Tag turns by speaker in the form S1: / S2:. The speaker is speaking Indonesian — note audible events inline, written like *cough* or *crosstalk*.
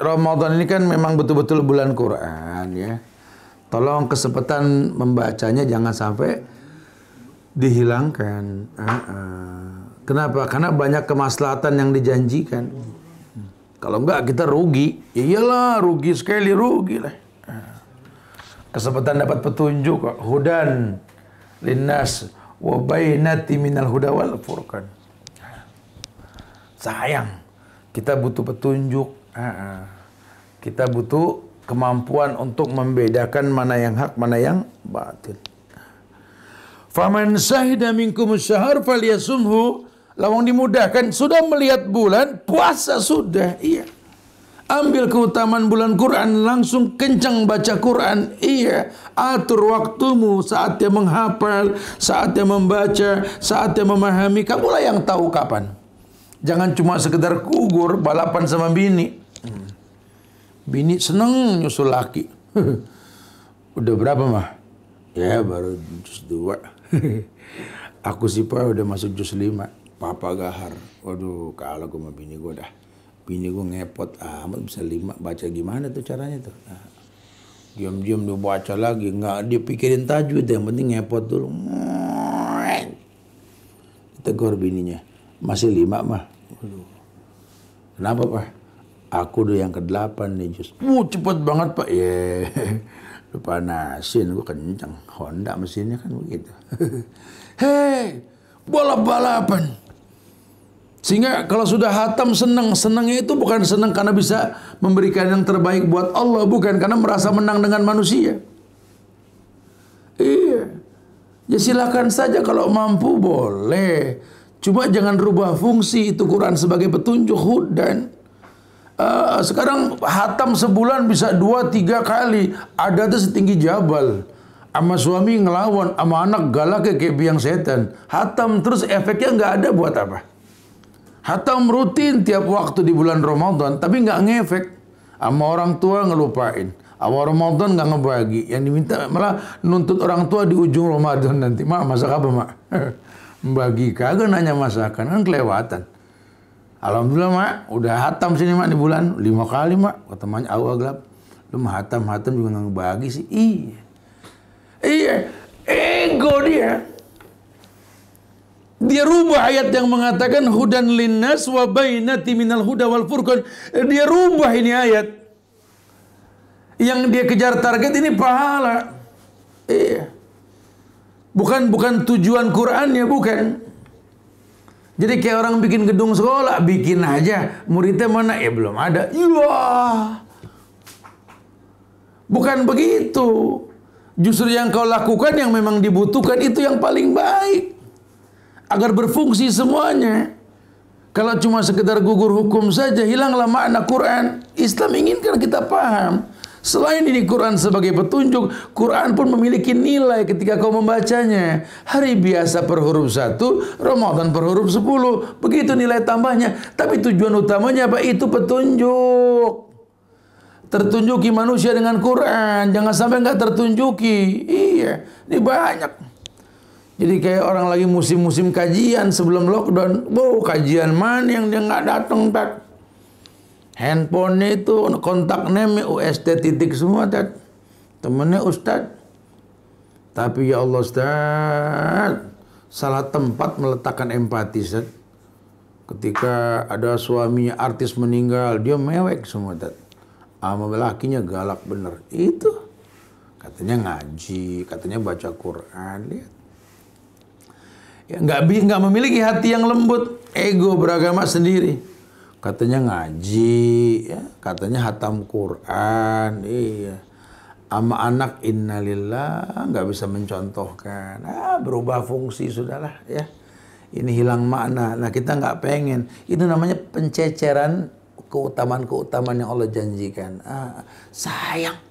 S1: Ramadan ini kan memang betul-betul bulan Quran ya. Tolong kesempatan membacanya jangan sampai dihilangkan. Uh -uh. Kenapa? Karena banyak kemaslahatan yang dijanjikan. Kalau enggak kita rugi. Ya iyalah rugi sekali rugi lah. Kesempatan dapat petunjuk hudan linnas wa bainati minal huda wal furqan. Sayang kita butuh petunjuk. Kita butuh kemampuan untuk membedakan mana yang hak, mana yang batil. Faman syahida minkum syahar falyasumhu Lawang dimudahkan, sudah melihat bulan, puasa sudah. Iya. Ambil keutamaan bulan Quran, langsung kencang baca Quran. Iya. Atur waktumu saatnya menghafal, saatnya membaca, saatnya memahami. Kamulah yang tahu kapan. Jangan cuma sekedar kugur balapan sama bini. Bini seneng nyusul laki. *laughs* udah berapa mah? Ya baru jus dua. *laughs* Aku sih pak udah masuk jus lima. Papa gahar. Waduh, kalau gue sama bini gue dah. Bini gue ngepot amat bisa lima. Baca gimana tuh caranya tuh? Nah, diam-diam dia baca lagi. Nggak dia pikirin tajwid. Yang penting ngepot dulu. Tegur bininya. Masih lima mah. Kenapa pak? Aku udah yang ke delapan nih Jus. Uh, cepet banget pak. Ya, lupa *laughs* nasin. Gue kencang. Honda mesinnya kan begitu. *laughs* Hei, balap-balapan. Sehingga kalau sudah hatam senang, senangnya itu bukan senang karena bisa memberikan yang terbaik buat Allah, bukan karena merasa menang dengan manusia. Iya. Ya silakan saja kalau mampu boleh. Cuma jangan rubah fungsi itu Quran sebagai petunjuk hudan. Uh, sekarang hatam sebulan bisa dua tiga kali. Ada tuh setinggi jabal. Ama suami ngelawan, ama anak galak kayak biang setan. Hatam terus efeknya nggak ada buat apa? Hatam rutin tiap waktu di bulan Ramadan, tapi nggak ngefek. Sama orang tua ngelupain. Awal Ramadan nggak ngebagi. Yang diminta malah nuntut orang tua di ujung Ramadan nanti. Mak, masak apa, Mak? *laughs* Membagi kagak nanya masakan. Kan kelewatan. Alhamdulillah, Mak. Udah hatam sini, Mak, di bulan. Lima kali, Mak. Mak, awal gelap. Lu mah hatam-hatam juga nggak ngebagi sih. Iya. Iya. Ego dia. Dia rubah ayat yang mengatakan hudan linnas wa bainati minal huda wal furqan. Dia rubah ini ayat. Yang dia kejar target ini pahala. Iya. Bukan bukan tujuan Qurannya bukan. Jadi kayak orang bikin gedung sekolah, bikin aja. Muridnya mana? Ya belum ada. Iya. Bukan begitu. Justru yang kau lakukan yang memang dibutuhkan itu yang paling baik agar berfungsi semuanya. Kalau cuma sekedar gugur hukum saja, hilanglah makna Quran. Islam inginkan kita paham. Selain ini Quran sebagai petunjuk, Quran pun memiliki nilai ketika kau membacanya. Hari biasa per huruf satu, Ramadan per huruf sepuluh. Begitu nilai tambahnya. Tapi tujuan utamanya apa? Itu petunjuk. Tertunjuki manusia dengan Quran. Jangan sampai nggak tertunjuki. Iya, ini banyak. Jadi kayak orang lagi musim-musim kajian sebelum lockdown. Wow, kajian mana yang dia nggak datang? Handphone itu kontak name UST titik semua tak? Temennya Ustad. Tapi ya Allah Ustad, salah tempat meletakkan empati Ustad. Ketika ada suaminya artis meninggal, dia mewek semua tak? Ama lakinya galak bener. Itu katanya ngaji, katanya baca Quran. Lihat ya, nggak nggak memiliki hati yang lembut, ego beragama sendiri. Katanya ngaji, ya, katanya hatam Quran, iya. Ama anak innalillah nggak bisa mencontohkan, ah, berubah fungsi sudahlah ya. Ini hilang makna. Nah kita nggak pengen. Itu namanya penceceran keutamaan-keutamaan yang Allah janjikan. Ah, sayang